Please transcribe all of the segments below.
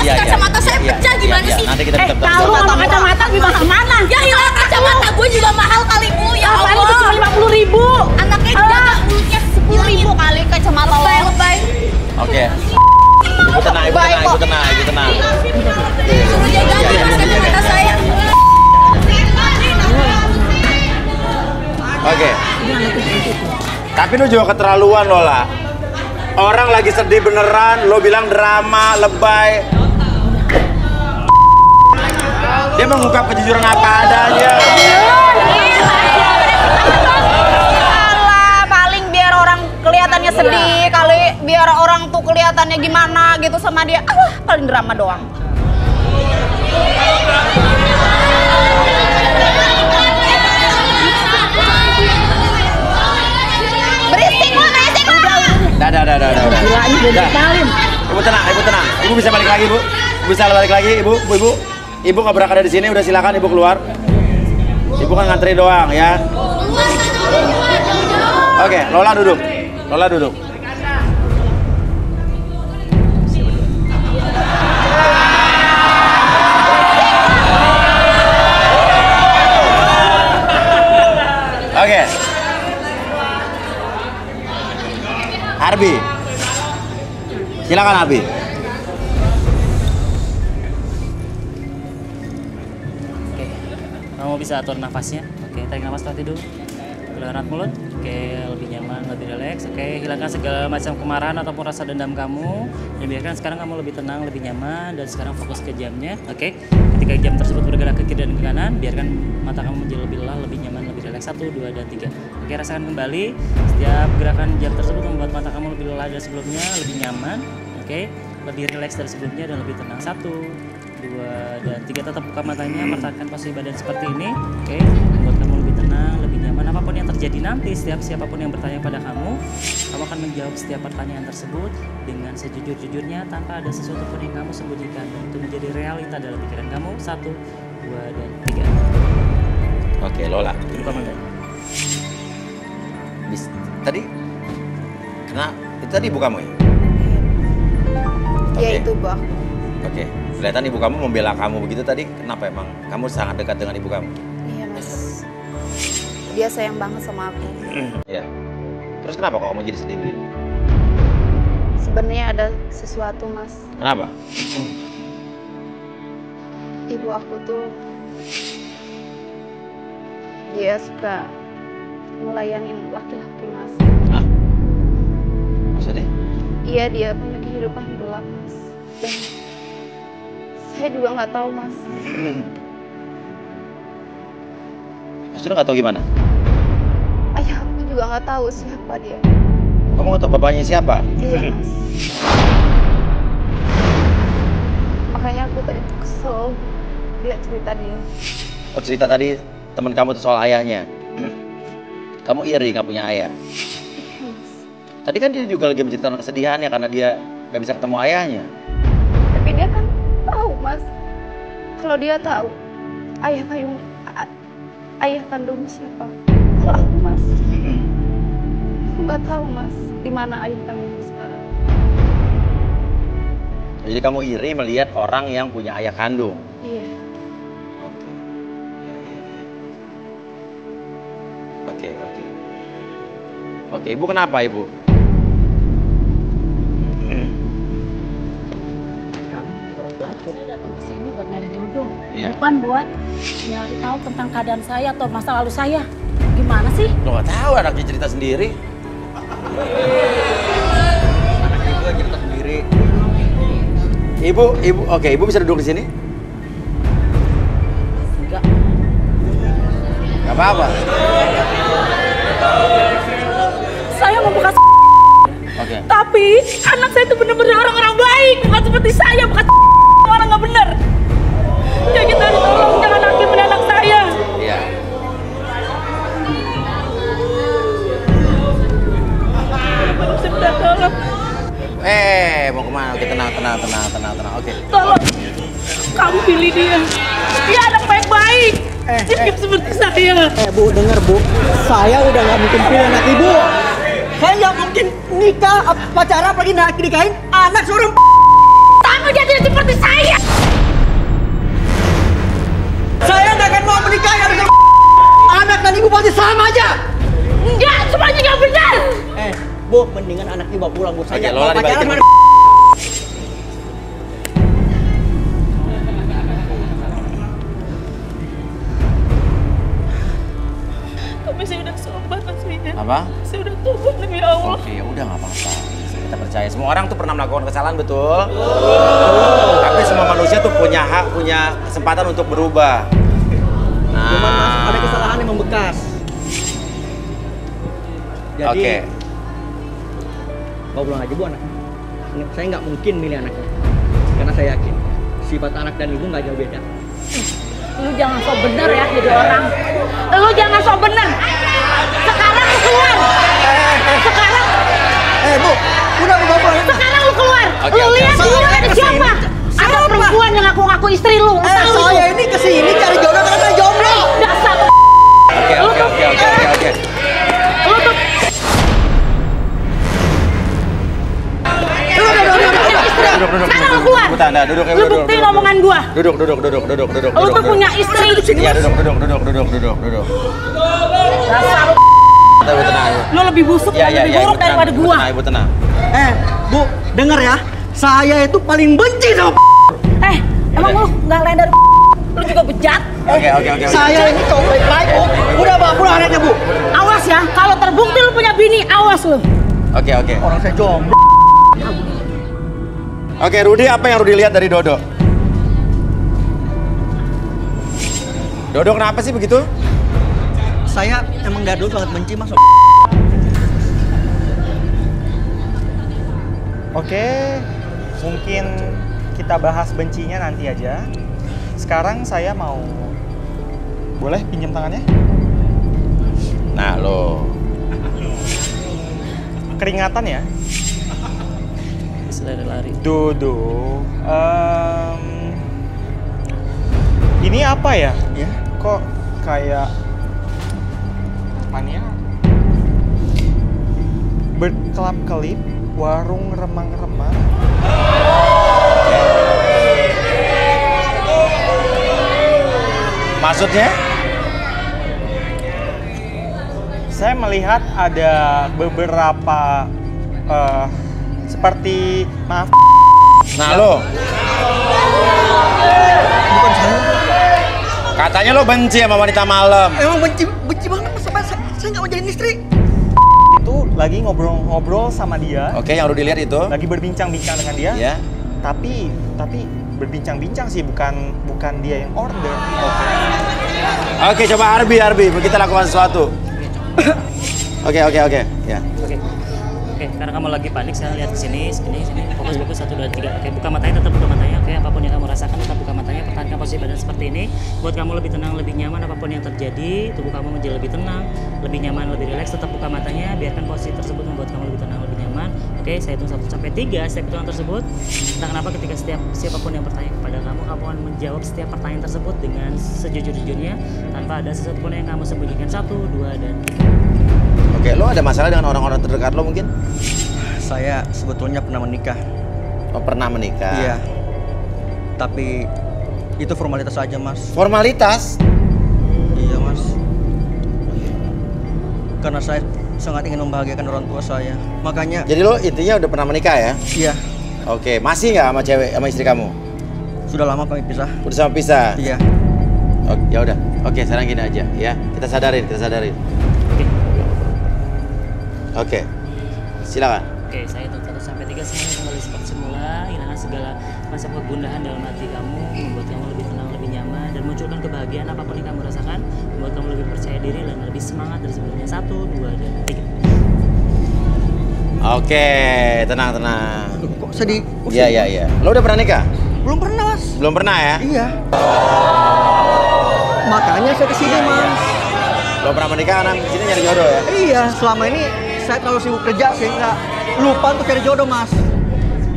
banget Iya, iya. kacamata saya Iya, pecah iya, gimana iya. sih? Nanti kita eh, tahu tolong. sama kacamata gimana mana? Ya hilang kacamata gue juga mahal kali bu ya Apaan Allah. itu cuma lima puluh ribu? Anaknya jaga mulutnya sepuluh ribu kali kacamata lebay lebay. Oke. Ibu tenang, ibu tenang, ibu tenang, ibu tenang. Suruh mas kacamata saya. Oke. Tapi lu juga keterlaluan Lola. Orang lagi sedih beneran, lo bilang drama, lebay. Dia mengungkap kejujuran apa adanya. Alah, paling biar orang kelihatannya sedih kali, biar orang tuh kelihatannya gimana gitu sama dia. Alah, paling drama doang. Berisik lu, berisik lu. Dah, dah, dah, dah, dah. dah. Gila, ini udah Dah. dikenalin. Ibu tenang, ibu tenang. Ibu bisa balik lagi, Bu. Ibu bisa balik lagi, Ibu. Bu, Ibu. Ibu nggak berangkat dari sini, udah silakan Ibu keluar. Ibu kan ngantri doang ya. Oke, Lola duduk. Lola duduk. Oke. Arbi. Silakan Arbi. Bisa atur nafasnya. Oke, tarik nafas lewat hidung, lewat mulut. Oke, lebih nyaman, lebih rileks. Oke, hilangkan segala macam kemarahan ataupun rasa dendam kamu. Dan biarkan sekarang kamu lebih tenang, lebih nyaman. Dan sekarang fokus ke jamnya. Oke, ketika jam tersebut bergerak ke kiri dan ke kanan, biarkan mata kamu menjadi lebih lelah, lebih nyaman, lebih rileks. Satu, dua, dan tiga. Oke, rasakan kembali. Setiap gerakan jam tersebut membuat mata kamu lebih lelah dari sebelumnya, lebih nyaman. Oke, lebih rileks dari sebelumnya dan lebih tenang. Satu, dua dan tiga tetap buka matanya meratakan posisi badan seperti ini oke membuat kamu lebih tenang lebih nyaman apa pun yang terjadi nanti setiap siapa pun yang bertanya pada kamu kamu akan menjawab setiap pertanyaan tersebut dengan sejujur-jujurnya tanpa ada sesuatu pun yang kamu sembunyikan dan itu menjadi realita dalam pikiran kamu satu dua dan tiga Oke, Lola. buka mata Bis, tadi kena itu tadi ibu kamu ya? Ya Oke. itu bu aku. Oke. Kelihatan ibu kamu membela kamu begitu tadi. Kenapa emang? Kamu sangat dekat dengan ibu kamu. Iya mas. Dia sayang banget sama aku. Ya. Terus kenapa kok kamu jadi sedih begini? Sebenarnya ada sesuatu mas. Kenapa? Ibu aku tuh dia suka melayani laki-laki mas. Hah? Maksudnya? Iya dia punya kehidupan gelap mas. Dan saya juga nggak tahu mas. Maksudnya nggak tahu gimana? Ayah aku juga nggak tahu siapa dia. Kamu nggak tahu bapaknya siapa? Iya mas. Makanya aku tadi kesel dia cerita dia. Oh cerita tadi teman kamu tuh soal ayahnya. Kamu iri nggak punya ayah. Tadi kan dia juga lagi menceritakan kesedihannya karena dia nggak bisa ketemu ayahnya. Kalau dia tahu ayah kandung ayah kandung siapa? Aku mas. Nggak tahu mas di mana ayah kandung sekarang. Jadi kamu iri melihat orang yang punya ayah kandung. Iya. Oke, oke. Oke, ibu kenapa ibu? Iya. Bukan buat nyari tahu tentang keadaan saya atau masa lalu saya. Gimana sih? Lo nggak tahu anaknya cerita sendiri. Anak ibu yang cerita sendiri. Ibu, ibu, oke, ibu bisa duduk di sini? Enggak. Gak apa-apa. Saya mau bekas Oke. tapi anak saya itu bener-bener orang-orang baik, bukan seperti saya, bukan tenang tenang tenang tenang. Oke. Okay. tolong kamu pilih dia. Dia anak baik-baik. Eh, eh, seperti saya. Eh bu dengar bu. Saya udah nggak mungkin pilih anak ibu. Saya nggak mungkin nikah pacaran pergi nak nikahin anak suruh kamu jadi seperti saya. Saya nggak akan mau menikah dengan anak dan ibu pasti sama aja. Enggak semuanya nggak benar. Eh bu mendingan anak ibu pulang bu. Saya nggak mau pacaran percaya semua orang tuh pernah melakukan kesalahan betul. Tapi semua manusia tuh punya hak, punya kesempatan untuk berubah. Nah, Cuman mas, ada kesalahan yang membekas. Jadi, Oke. bawa pulang aja bu anak. Saya nggak mungkin milih anaknya. Karena saya yakin, sifat anak dan ibu nggak jauh beda. Lu jangan sok bener ya jadi orang. Lu jangan sok bener. Sekarang lu keluar. Sekarang, Eh bu, udah pulang aja. sekarang lu keluar. Oke, lu oke, lihat oke. dulu ada siapa? Ada perempuan yang ngaku-ngaku istri lu. Lu Eh, tahu saya itu? ini ke sini cari jodoh karena saya jomblo. Dasar. Oke, oke, oke, oke, oke. Lu tuh Udah, udah, udah, udah, udah. Sekarang lu keluar. nah, duduk, Lu buktiin omongan gua. Duduk, duduk, duduk, duduk, duduk, Lu duduk, tuh punya istri. Iya, duduk, duduk, duduk, duduk, duduk, duduk, duduk. Dasar. Ibu tenang, ibu. Lu lebih busuk Iya, dan iya, lebih iya, ibu buruk daripada ibu gua. tenang, Ibu tenang. Eh, bu, denger ya. Saya itu paling benci sama Eh, emang Udah. lu nggak lain dari lu juga bejat? Oke, oke, oke. Saya ini cowok baik-baik, bu. Udah bawa pulang anaknya, bu. Awas ya, kalau terbukti lu punya bini, awas lu. Oke, oke. Orang saya jomblo. Oke, Rudi, apa yang Rudi lihat dari Dodo? Dodo kenapa sih begitu? Saya emang dari dulu sangat benci mas. Oke, mungkin kita bahas bencinya nanti aja. Sekarang saya mau boleh pinjam tangannya? Nah, lo. Keringatan ya. Bisa lari-lari. Dodo. em, ini apa ya? Ya. Kok kayak mania? Berkelap-kelip, warung remang-remang. Maksudnya? Saya melihat ada beberapa eh, seperti maaf Nah, lo. Bukan saya. Katanya lo benci sama wanita malam. Emang benci, benci banget. Sampai saya, saya nggak mau jadi istri. Lagi ngobrol-ngobrol sama dia, Oke, yang Rudi lihat itu. lagi berbincang-bincang dengan dia. Ya. Tapi tapi berbincang-bincang sih bukan bukan dia yang order. Oke, coba Arbi, Arbi. Kita lakukan sesuatu. Oke, oke, oke. Ya. Oke. Oke, karena kamu lagi panik, saya lihat ke sini, sini, sini. Fokus, fokus, satu, dua, tiga. Oke, buka matanya, tetap buka matanya. Oke, apa pun yang kamu rasakan, tetap buka matanya. Pertahankan posisi badan seperti ini. Buat kamu lebih tenang, lebih nyaman, apa pun yang terjadi, tubuh kamu menjadi lebih tenang, lebih nyaman, lebih rileks. Tetap buka matanya, biarkan posisi tersebut membuat kamu lebih tenang, lebih nyaman. Oke, saya hitung 1 sampai 3 setiap hitungan tersebut. Entah kenapa ketika setiap siapa pun yang bertanya kepada kamu, kamu akan menjawab setiap pertanyaan tersebut dengan sejujur-jujurnya tanpa ada sesuatu pun yang kamu sembunyikan. Satu, dua, dan tiga. Oke, lo ada masalah dengan orang-orang terdekat lo mungkin? Saya sebetulnya pernah menikah. Oh, pernah menikah? Iya. Tapi itu formalitas saja mas. Formalitas? Iya mas. Karena saya sangat ingin membahagiakan orang tua saya. Makanya, Jadi lo intinya udah pernah menikah ya? iya Oke, masih nggak sama cewek, sama istri kamu? sudah lama kami pisah. Udah sama pisah? Iya. Oke, ya udah. Oke, sekarang gini aja ya. Kita sadarin, kita sadarin. Oke. Oke. Silakan. Oke, saya hitung 1 sampai 3 semuanya kembali seperti semula. Hilangkan segala macam kegundahan dalam hati kamu, membuat kamu lebih tenang, lebih nyaman, dan munculkan kebahagiaan apa pun yang kamu rasakan, membuat kamu lebih percaya diri dan lebih semangat dari sebelumnya. Satu, dua, dan tiga. Oke, tenang, tenang. Kok sedih? Kok Iya, iya, iya. Lo udah pernah nikah? Belum pernah mas. Belum pernah ya? Iya. Makanya saya ke sini mas. Belum pernah menikah karena sini nyari jodoh ya? Iya, selama ini saya terlalu sibuk kerja sehingga lupa untuk cari jodoh mas.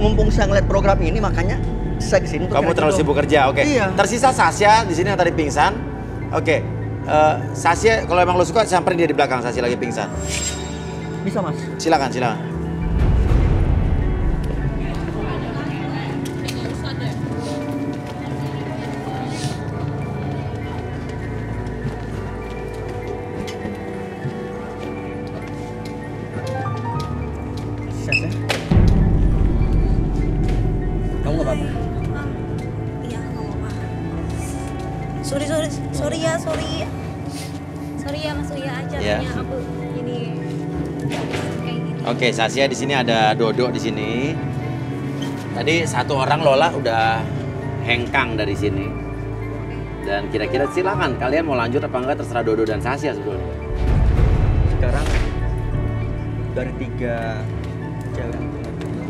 Mumpung saya ngeliat program ini makanya saya ke sini untuk Kamu terlalu jodoh. sibuk kerja, oke. Iya. Tersisa Sasya di sini yang tadi pingsan. Oke. Eh, Sasya, kalau emang lo suka, samperin dia di belakang. Sasya lagi pingsan. Bisa mas. Silakan, silakan. Sorry, ya, sorry. Sorry ya, Mas Uya aja punya aku ini kayak gini. Oke, Sasya di sini ada Dodo di sini. Tadi satu orang Lola udah hengkang dari sini. Dan kira-kira silakan kalian mau lanjut apa enggak terserah Dodo dan Sasya sebetulnya. Sekarang dari tiga cewek tinggal,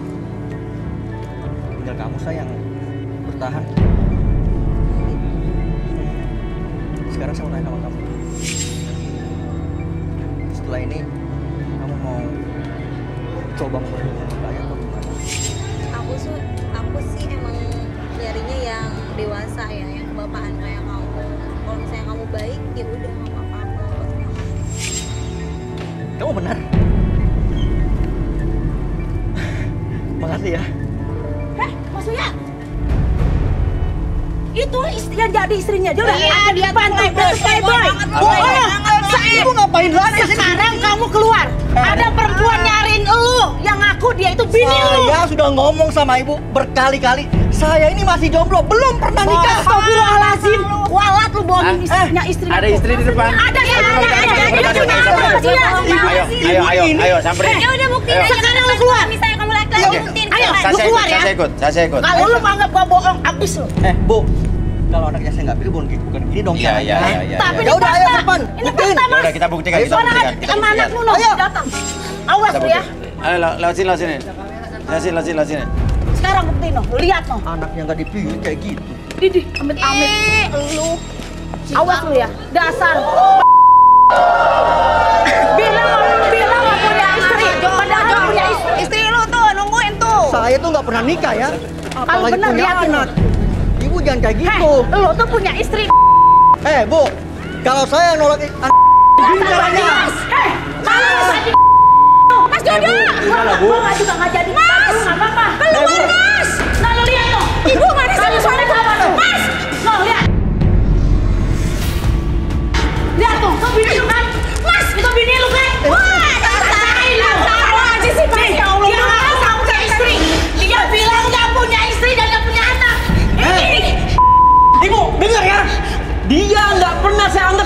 tinggal kamu sayang bertahan. Sekarang saya mau tanya sama kamu. Setelah ini kamu mau coba memperhatikan saya atau gimana? Aku su, aku sih emang nyarinya yang dewasa ya, yang kebapaan kayak kamu. Kalau misalnya kamu baik, ya udah nggak apa-apa. Kamu benar. Makasih ya. Itu istri yang jadi istrinya dia udah iya, dia pantai playboy. Bohong. Ibu ngapain lagi sih? Sekarang kamu keluar. Ada perempuan nyariin lu yang ngaku dia itu bini lu. Saya sudah ngomong sama ibu berkali-kali. Saya ini masih jomblo, belum pernah nikah. Astagfirullahalazim. Walat lu bohongin istrinya istrinya. Ada istri di depan. Ada ya, ada, ada, Ayo, ayo, ayo, ayo, samperin. Ya udah buktiin. Sekarang lu keluar. Misalnya kamu laki-laki, Oke. buktiin Ayo, ikut, ya. Sasya ikut, Sasya ikut. Kalau lu menganggap gua bohong, habis lu. Eh, Bu. Kalau anaknya saya nggak pilih bukan bukan gini dong Iya, caranya. iya, iya, iya. Tapi Ya udah, ayo fakta. depan. Ini Buktiin. Ya Mas. udah kita buktikan, kita buktikan, kita amanat buktikan. lu Ayo. datang. Awas lu ya. Ayo, lew- lewat sini, lewat sini. Lewat sini, lewat sini, lewat sini. Sekarang buktiin noh, lu lihat noh. Anaknya nggak dipilih kayak gitu. Didih, amit-amit. Lu. Awas lu ya. Dasar. bilang bilang nggak punya istri. Padahal punya istri. Istri lu tuh nungguin tuh. Saya tuh nggak pernah nikah ya. Kalau benar lihat anak. Ibu jangan kayak gitu. lu tuh punya istri. Eh, Bu. Kalau saya nolak i- anak gini caranya. Heh, malas. Mas Dodo. Gua nggak juga nggak jadi. Mas. Nggak apa-apa. Keluar,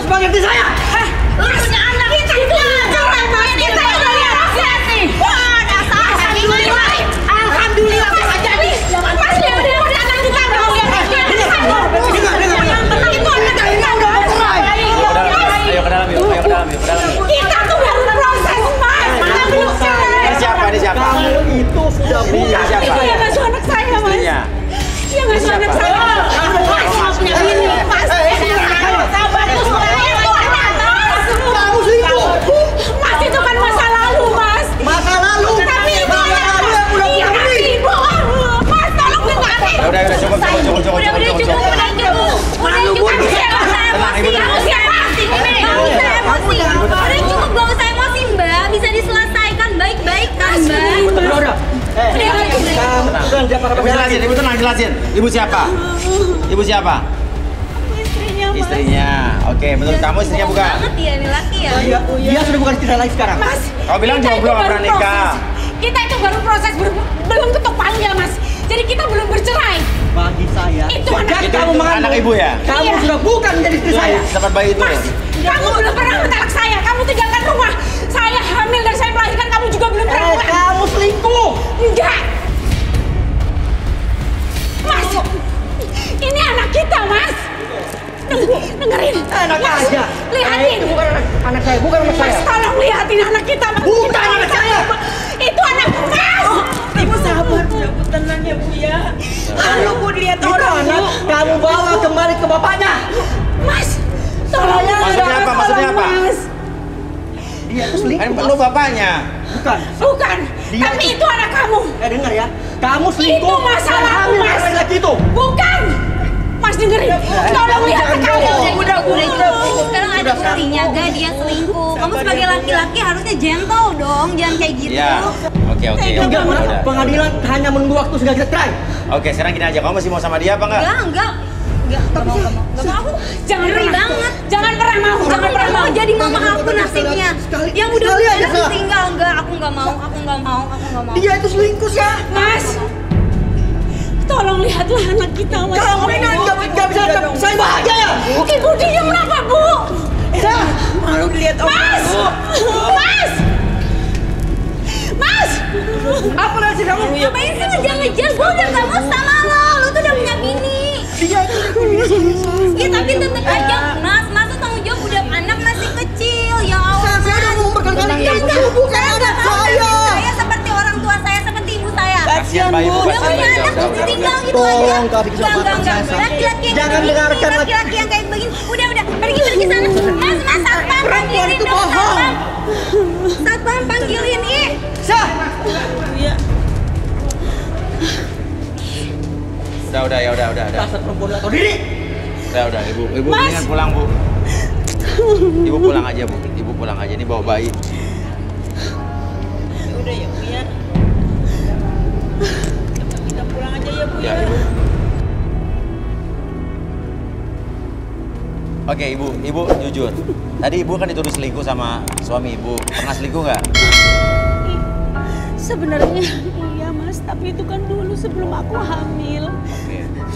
sebagai istri saya. Heh, Ibu jelasin, ibu tenang jelasin. Ibu siapa? Ibu siapa? Istrinya mas. Istrinya. Oke, menurut kamu istrinya bukan? banget dia nih laki ya. Dia, dia sudah bukan istri lagi sekarang. Mas, Kau bilang kita jomblo, itu nggak baru pernah nikah. proses. Kita itu baru proses, belum, belum ketuk ya mas. Jadi kita belum bercerai. Bagi saya, Itu sejak anak- Itu kamu itu mengandung, anak ibu ya? Kamu Iya. sudah bukan menjadi istri saya. Dapat bayi itu. Mas, kamu belum pernah mentalak saya. Kamu tinggalkan rumah. Saya Eh dengar ya, kamu selingkuh. Itu masalah hamil Mas. laki itu. Bukan. Mas dengerin. Eh, Tolong lihat bohong. Udah, udah, udah, buktinya gak dia selingkuh. Kamu sebagai laki-laki harusnya gentle dong, jangan kayak gitu. Ya, oke oke. ya Enggak, udah, Ma. udah. Pengadilan hanya menunggu waktu segera kita cerai. Oke, sekarang gini aja. Kamu masih mau sama dia apa enggak? Enggak, enggak. Enggak, enggak mau, enggak mau. Jangan ngeri pernah. banget. Jangan pernah mau, Aku jangan pernah mau. jadi mama aku nasibnya. Sekali- Yang udah sekali udah aja, tinggal enggak, aku enggak mau, aku enggak mau, aku enggak mau. Dia itu selingkuh, Sa. Mas, tolong lihatlah anak kita, Mas. Kamu ini nggak bisa saya bahagia ya? Ibu diam kenapa, Bu? Sa, Malu dilihat Mas! Mas! Mas! apa nasi kamu? Ngapain sih ngejar-ngejar? Gue udah gak mau sama selingkuh. Ya tapi tetep aja, Mas, Mas tuh tanggung jawab udah anak masih kecil. Ya Allah, Sa, saya udah Mas. ngomong berkali-kali. Ya, Kamu bukan Saya anak saya. Saya seperti orang tua saya, seperti ibu saya. Kasihan Ibu, Udah punya anak Udah, tuh udah, tinggal udah. gitu aja. Tolong kasih kesempatan saya. Laki-laki yang Jangan kayak begini, dengarkan lagi. laki-laki yang kayak begini. Udah, udah, pergi pergi sana. Mas, mas, Udah, ya udah, udah, udah. dasar perempuan tahu diri. Udah, udah, Ibu. Ibu mendingan pulang, Bu. Ibu pulang aja, Bu. Ibu pulang aja. Ini bawa bayi. Udah ya, Bu ya. Kita pulang aja ya, Bu Ya, Ibu. Oke, Ibu. Ibu jujur. Tadi Ibu kan dituduh selingkuh sama suami Ibu. Pernah selingkuh nggak? Sebenarnya iya, Mas, tapi itu kan dulu sebelum aku hamil.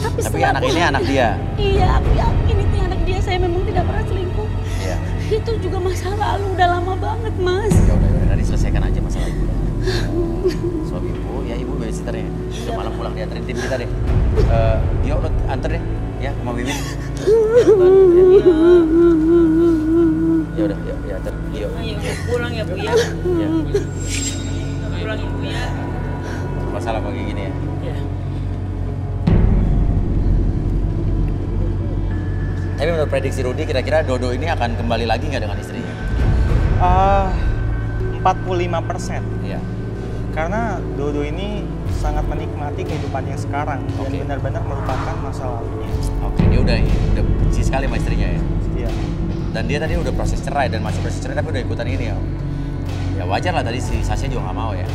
Tapi Tapi anak ini anak dia. Iya, aku yakin itu anak dia. Saya memang tidak pernah selingkuh. Iya. Itu juga masa lalu, udah lama banget, Mas. Ya udah, ya udah. Tadi selesaikan aja masalah Ibu. Suami Ibu, ya Ibu babysitternya. Udah malam pulang dianterin tim kita deh. Eh, yuk, lo anter deh. Ya, sama Bibit. Ya udah, ya, ya anter. Yuk. Ayo, pulang ya, Bu ya. Ya. Pulang ya, Bu ya. Masalah kayak gini ya. Ya. Tapi menurut prediksi Rudi, kira-kira Dodo ini akan kembali lagi nggak dengan istrinya? Ah, 45 persen. Iya. Karena Dodo ini sangat menikmati kehidupan yang sekarang dan Oke. benar-benar melupakan masa lalunya. Oke, dia udah udah benci sekali sama istrinya ya. Iya. Dan dia tadi udah proses cerai dan masih proses cerai tapi udah ikutan ini ya. Ya wajar lah tadi si Sasha juga nggak mau ya.